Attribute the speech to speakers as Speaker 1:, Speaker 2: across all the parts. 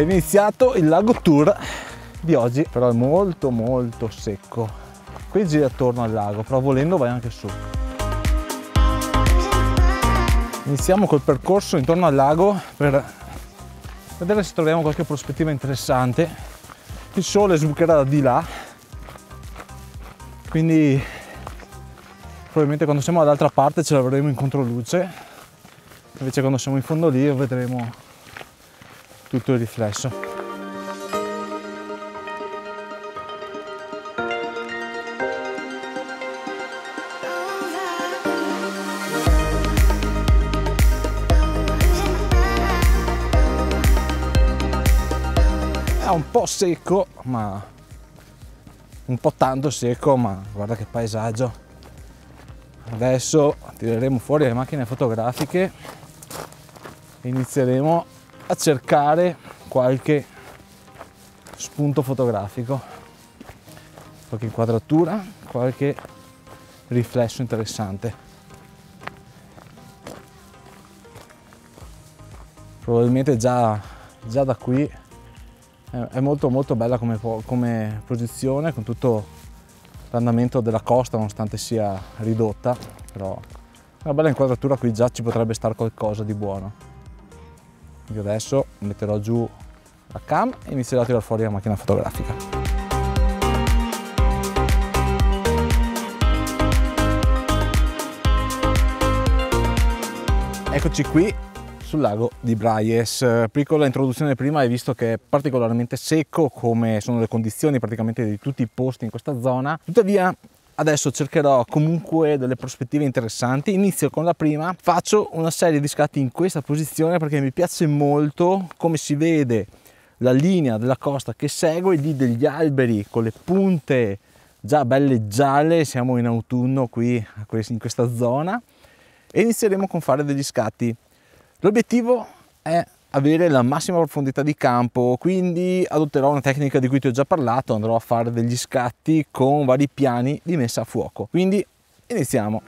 Speaker 1: È iniziato il lago tour di oggi, però è molto molto secco. Qui gira attorno al lago, però volendo vai anche su. Iniziamo col percorso intorno al lago per vedere se troviamo qualche prospettiva interessante. Il sole sbucherà da di là, quindi probabilmente quando siamo dall'altra parte ce l'avremo in controluce, invece quando siamo in fondo lì vedremo tutto il riflesso. Un po' secco, ma un po' tanto secco, ma guarda che paesaggio. Adesso tireremo fuori le macchine fotografiche e inizieremo a cercare qualche spunto fotografico, qualche inquadratura, qualche riflesso interessante. Probabilmente già, già da qui. È molto molto bella come, come posizione con tutto l'andamento della costa nonostante sia ridotta però una bella inquadratura qui già ci potrebbe stare qualcosa di buono io adesso metterò giù la cam e inizierò a tirare fuori la macchina fotografica eccoci qui sul lago di Braies. Piccola introduzione prima, hai visto che è particolarmente secco come sono le condizioni praticamente di tutti i posti in questa zona. Tuttavia adesso cercherò comunque delle prospettive interessanti. Inizio con la prima, faccio una serie di scatti in questa posizione perché mi piace molto come si vede la linea della costa che segue lì degli alberi con le punte già belle gialle, siamo in autunno qui in questa zona. E inizieremo con fare degli scatti. L'obiettivo è avere la massima profondità di campo, quindi adotterò una tecnica di cui ti ho già parlato, andrò a fare degli scatti con vari piani di messa a fuoco. Quindi iniziamo.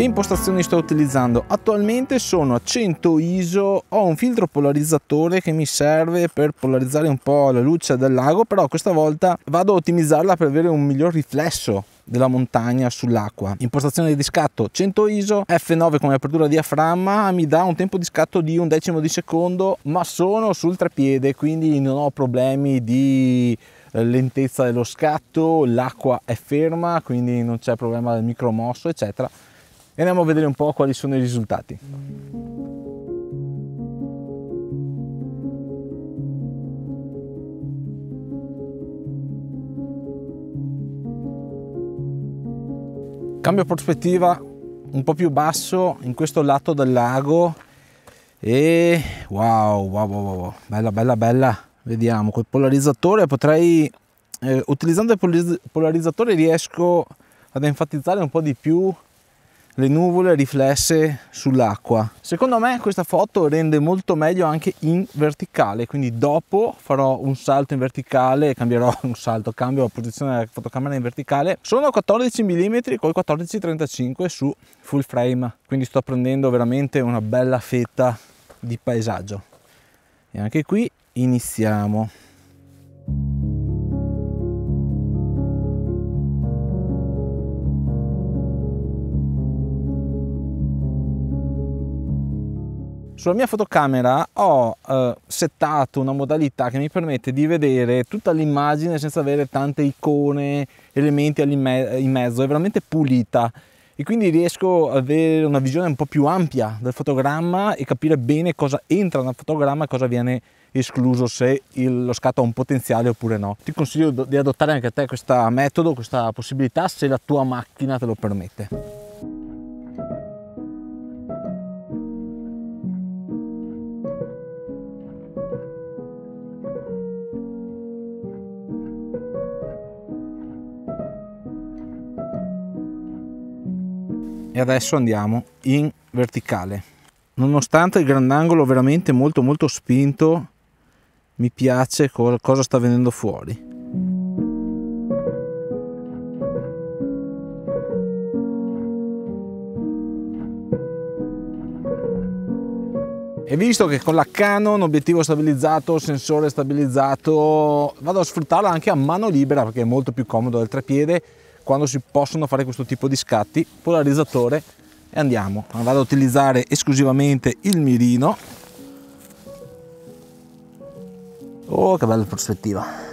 Speaker 1: Che impostazioni sto utilizzando? Attualmente sono a 100 ISO, ho un filtro polarizzatore che mi serve per polarizzare un po' la luce del lago, però questa volta vado a ottimizzarla per avere un miglior riflesso della montagna sull'acqua. Impostazione di scatto 100 ISO, F9 come apertura diaframma, mi dà un tempo di scatto di un decimo di secondo, ma sono sul trepiede, quindi non ho problemi di eh, lentezza dello scatto, l'acqua è ferma, quindi non c'è problema del micromosso, eccetera. E andiamo a vedere un po' quali sono i risultati. Cambio prospettiva un po' più basso in questo lato del lago e wow wow wow, wow. bella bella bella vediamo col polarizzatore potrei eh, utilizzando il polarizzatore riesco ad enfatizzare un po' di più le nuvole riflesse sull'acqua. Secondo me questa foto rende molto meglio anche in verticale, quindi dopo farò un salto in verticale, cambierò un salto, cambio la posizione della fotocamera in verticale. Sono 14 mm con 1435 su full frame, quindi sto prendendo veramente una bella fetta di paesaggio. E anche qui iniziamo. Sulla mia fotocamera ho eh, settato una modalità che mi permette di vedere tutta l'immagine senza avere tante icone, elementi in mezzo, è veramente pulita e quindi riesco ad avere una visione un po' più ampia del fotogramma e capire bene cosa entra nel fotogramma e cosa viene escluso se il, lo scatto ha un potenziale oppure no. Ti consiglio di adottare anche a te questo metodo, questa possibilità se la tua macchina te lo permette. E adesso andiamo in verticale. Nonostante il grandangolo veramente molto molto spinto mi piace cosa sta venendo fuori. E visto che con la Canon obiettivo stabilizzato, sensore stabilizzato, vado a sfruttarla anche a mano libera perché è molto più comodo del trepiede quando si possono fare questo tipo di scatti, polarizzatore e andiamo. Vado a utilizzare esclusivamente il mirino. Oh, che bella prospettiva!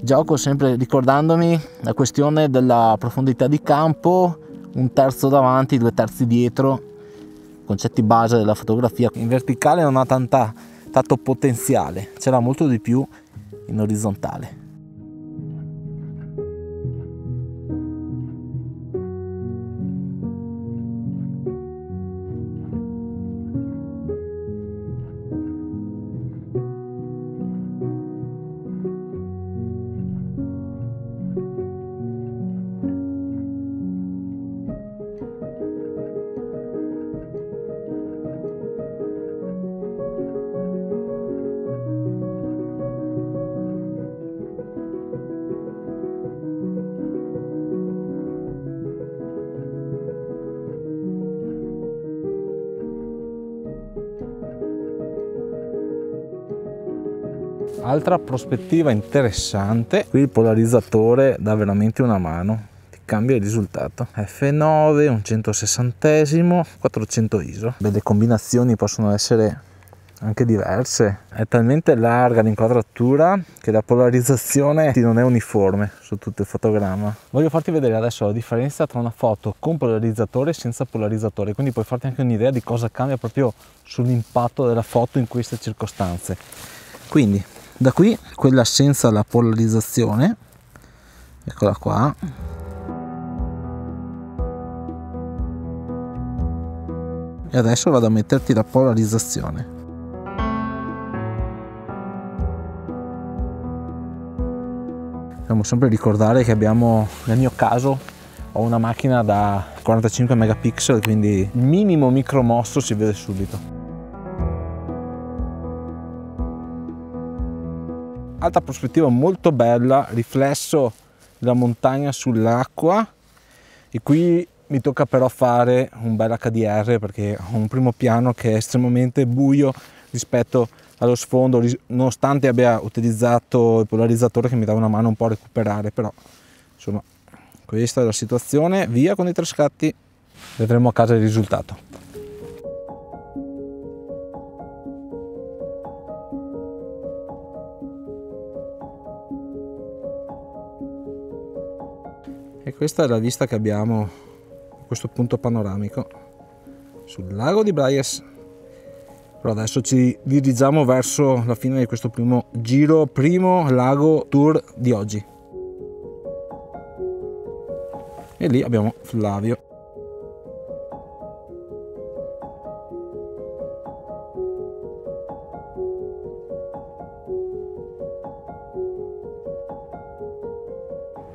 Speaker 1: Gioco sempre ricordandomi la questione della profondità di campo, un terzo davanti, due terzi dietro, concetti base della fotografia. In verticale non ha tanta, tanto potenziale, c'era molto di più in orizzontale. Altra prospettiva interessante qui il polarizzatore dà veramente una mano ti cambia il risultato. F9 un 160 400 iso. Beh, le combinazioni possono essere anche diverse. È talmente larga l'inquadratura che la polarizzazione non è uniforme su tutto il fotogramma. Voglio farti vedere adesso la differenza tra una foto con polarizzatore e senza polarizzatore quindi puoi farti anche un'idea di cosa cambia proprio sull'impatto della foto in queste circostanze. Quindi da qui quella senza la polarizzazione. Eccola qua. E adesso vado a metterti la polarizzazione. Dobbiamo sempre ricordare che abbiamo nel mio caso ho una macchina da 45 megapixel quindi il minimo micro mosso si vede subito alta prospettiva molto bella, riflesso della montagna sull'acqua. E qui mi tocca però fare un bel HDR perché ho un primo piano che è estremamente buio rispetto allo sfondo nonostante abbia utilizzato il polarizzatore che mi dà una mano un po' a recuperare però insomma questa è la situazione. Via con i tre scatti vedremo a casa il risultato e questa è la vista che abbiamo a questo punto panoramico sul lago di Braies però adesso ci dirigiamo verso la fine di questo primo giro primo lago tour di oggi. E lì abbiamo Flavio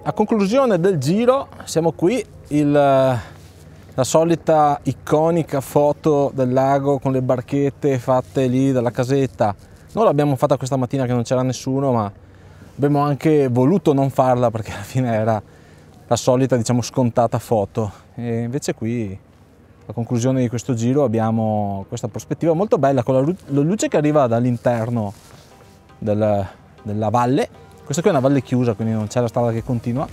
Speaker 1: A conclusione del giro siamo qui, il, la solita iconica foto del lago con le barchette fatte lì dalla casetta. Noi l'abbiamo fatta questa mattina che non c'era nessuno, ma abbiamo anche voluto non farla perché alla fine era la solita, diciamo, scontata foto. E invece qui, a conclusione di questo giro, abbiamo questa prospettiva molto bella con la luce che arriva dall'interno del, della valle questa qui è una valle chiusa, quindi non c'è la strada che continua,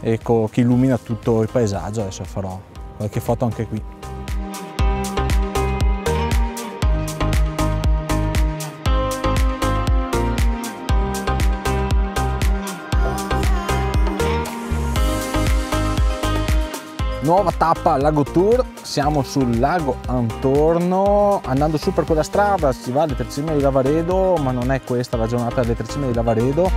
Speaker 1: ecco, che illumina tutto il paesaggio. Adesso farò qualche foto anche qui. Nuova tappa Lago Tour, siamo sul lago Antorno, andando su per quella strada si va alle Cime di Lavaredo, ma non è questa la giornata Tre Cime di Lavaredo,